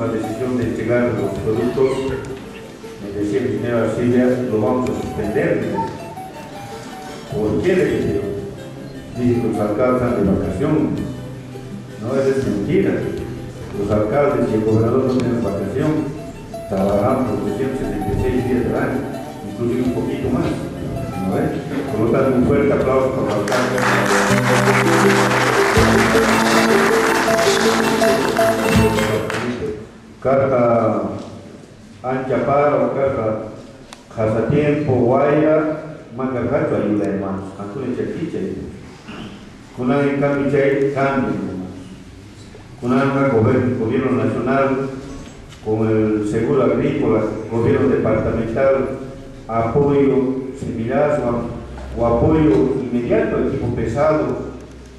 la decisión de entregar los productos, me decía el dinero a lo vamos a suspender. ¿Por qué? Le dije, dice los alcaldes están de vacaciones. No, es mentira. Los alcaldes y el gobernador no tienen vacación, trabajan por 276 días del año, inclusive un poquito más. ¿no es? Por lo tanto, un fuerte aplauso para los alcaldes. Carta ancha para o carta casa tiempo guaya macarracho ayuda hermanos. Antonio Chaquicha. Kuna en cambio chay cambio. Kuna gobierno, gobierno nacional con el seguro agrícola, gobierno departamental, apoyo similar o apoyo inmediato, equipo pesado,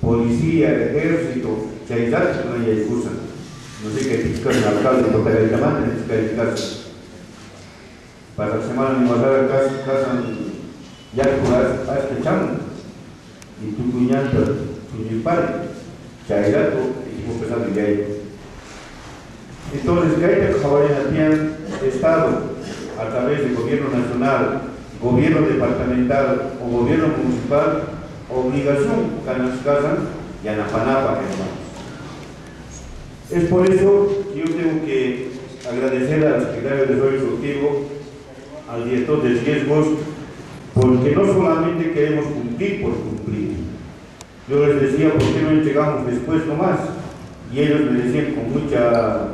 policía, ejército, chayzat, no hay excusa. No sé qué el alcalde de Tocayatamán, en este caso. Para la semana mi pasada casa, casa ya a este chamo y tu cuñanta, tu padre, chayzato, equipo pesado y ahí. Entonces, Gaita Jabalena Estado, a través del gobierno nacional, gobierno departamental o gobierno municipal, obligación que nos casan y a Napanapa, hermanos. Es por eso que yo tengo que agradecer al secretario de Desarrollo Ejecutivo, al director de riesgos, porque no solamente queremos cumplir por cumplir. Yo les decía, ¿por qué no llegamos después nomás? Y ellos me decían con mucha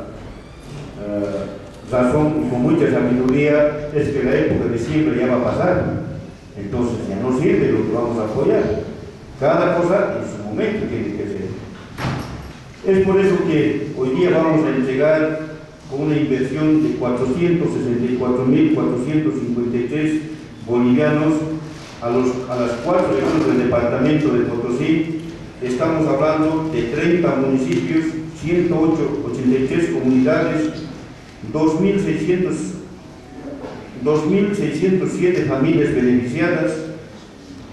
uh, razón y con mucha sabiduría, es que la época de siempre ya va a pasar. Entonces ya no sirve lo que vamos a apoyar. Cada cosa en su momento tiene que ser. Es por eso que hoy día vamos a entregar con una inversión de 464.453 bolivianos a, los, a las cuatro regiones del departamento de Potosí. Estamos hablando de 30 municipios, 108, 83 comunidades, 2.607 familias beneficiadas.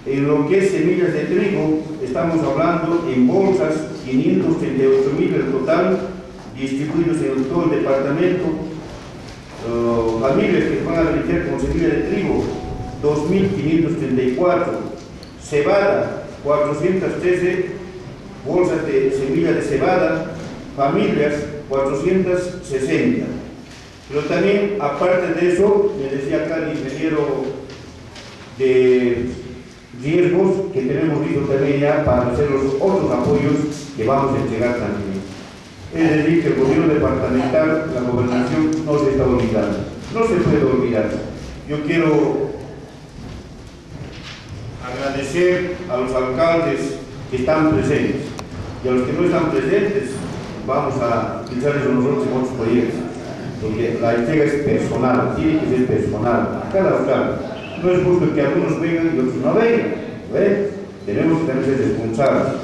En lo que es semillas de trigo, estamos hablando en bolsas, 538.000 en total, distribuidos en todo el departamento. Uh, familias que van a beneficiar con semilla de trigo, 2.534. Cebada, 413 bolsas de semilla de cebada. Familias, 460. Pero también, aparte de eso, me decía acá el ingeniero de riesgos que tenemos listo también ya para hacer los otros apoyos que vamos a entregar también. Es decir, que el gobierno departamental, la gobernación, no se está olvidando. No se puede olvidar. Yo quiero agradecer a los alcaldes que están presentes y a los que no están presentes, vamos a eso nosotros en otros proyectos porque la entrega es personal, tiene que ser personal, cada alcalde. No es justo que algunos vengan y otros no vengan. ¿ve? Tenemos que ser responsables.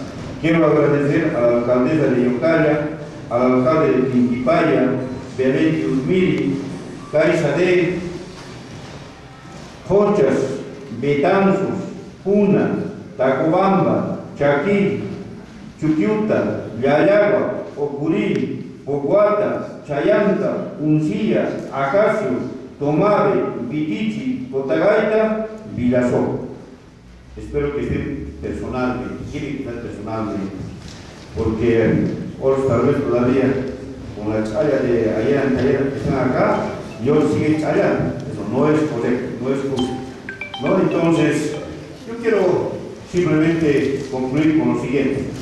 Quiero agradecer a la alcaldesa de Yocaya, al alcalde de Quintipaya, Belén Uzmiri, Caizadé, Jochas, Betanzos, Puna, Tacubamba, Chaquí, Chuquiuta, Yayagua, Ocurí, Poguata, Chayanta, Uncilla, Acacio, Tomave, Vitichi, Cotagaita, Vilazó. Espero que estén personalmente, quieren estén personalmente, porque hoy tal vez todavía con la chaya de allá en que están acá, yo sigue chayando. Eso no es correcto, no es justo. ¿no? Entonces, yo quiero simplemente concluir con lo siguiente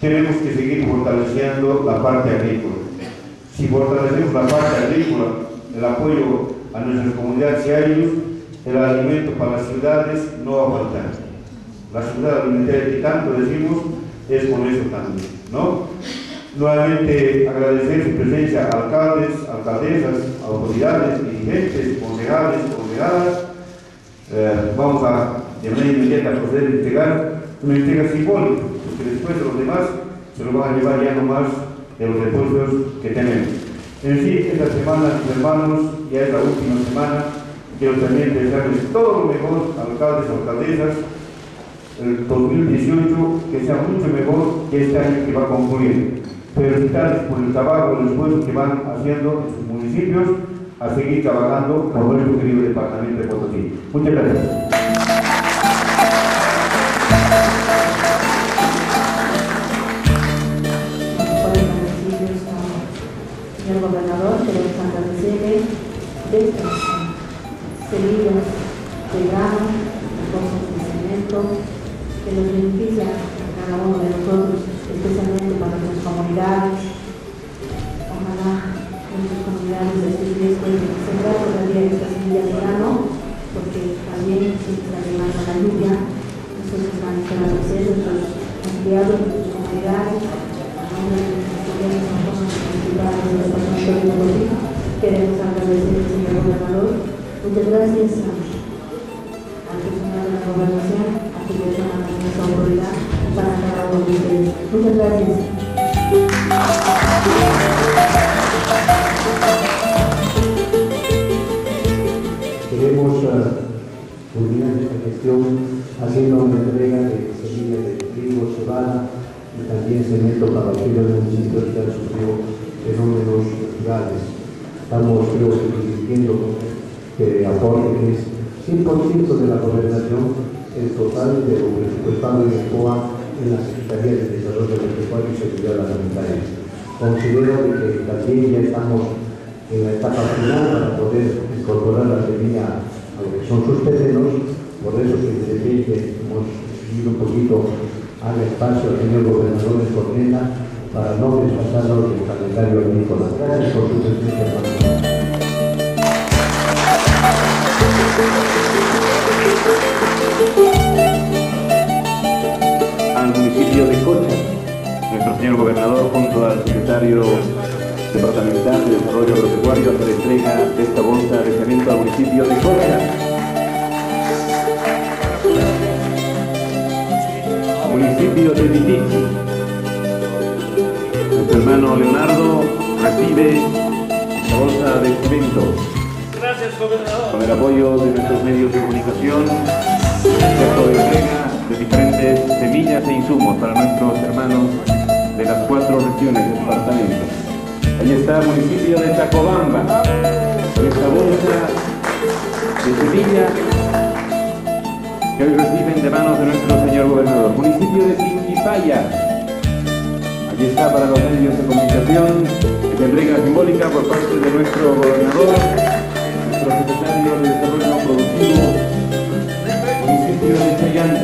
tenemos que seguir fortaleciendo la parte agrícola. Si fortalecemos la parte agrícola, el apoyo a nuestras comunidades y a ellos, el alimento para las ciudades no va a faltar. La ciudad alimentaria que tanto decimos es con eso también, ¿no? Nuevamente agradecer su presencia a alcaldes, alcaldesas, autoridades, dirigentes, concejales, concejales. Eh, vamos a de manera inmediata proceder a entregar una entrega simbólica que después de los demás se lo van a llevar ya nomás de los recursos que tenemos. En fin, esta semana, hermanos, ya es la última semana, quiero también desearles todo lo mejor, alcaldes, alcaldesas, el 2018 que sea mucho mejor que este año que va a concluir. Felicitarles por el trabajo, el esfuerzo que van haciendo en sus municipios a seguir trabajando por nuestro querido departamento de Potosí. Muchas gracias. Semillas de grano, de cosas de que nos beneficia a cada uno de nosotros, especialmente para nuestras comunidades. Gracias a, al personal de la gobernación, a su persona, a nuestra autoridad, para cada uno de ustedes. Muchas gracias. Queremos uh, culminar esta gestión haciendo una entrega de semillas de trigo, cebada y también cemento para aquellos municipios que han sufrido fenómenos naturales. Estamos, creo que, invirtiendo que aporte que es 100% de la gobernación, el total de lo presupuestado en ECOA en la Secretaría de Desarrollo Agropecuario y Seguridad Alimentaria. Considero de que también ya estamos en la etapa final para poder incorporar la semilla a lo que son sus terrenos, por eso que de repente hemos ido un poquito al espacio al señor gobernador de Corneta para no desfasarnos del calendario agrícola. Gracias por su presencia. Al municipio de Cocha. Nuestro señor gobernador junto al secretario departamental de Desarrollo Agropecuario hace entrega de esta bolsa de cemento al municipio de Cocha. Municipio de Vitici. Nuestro hermano Leonardo recibe la bolsa de cemento. Con el apoyo de nuestros medios de comunicación, acto de entrega de diferentes semillas e insumos para nuestros hermanos de las cuatro regiones del departamento. Ahí está el municipio de Tacobamba, con esta bolsa de semillas que hoy reciben de manos de nuestro señor gobernador. Municipio de Tinquipaya, Allí está para los medios de comunicación esta entrega simbólica por parte de nuestro gobernador, secretario de Desarrollo Productivo, municipio de Chayanta.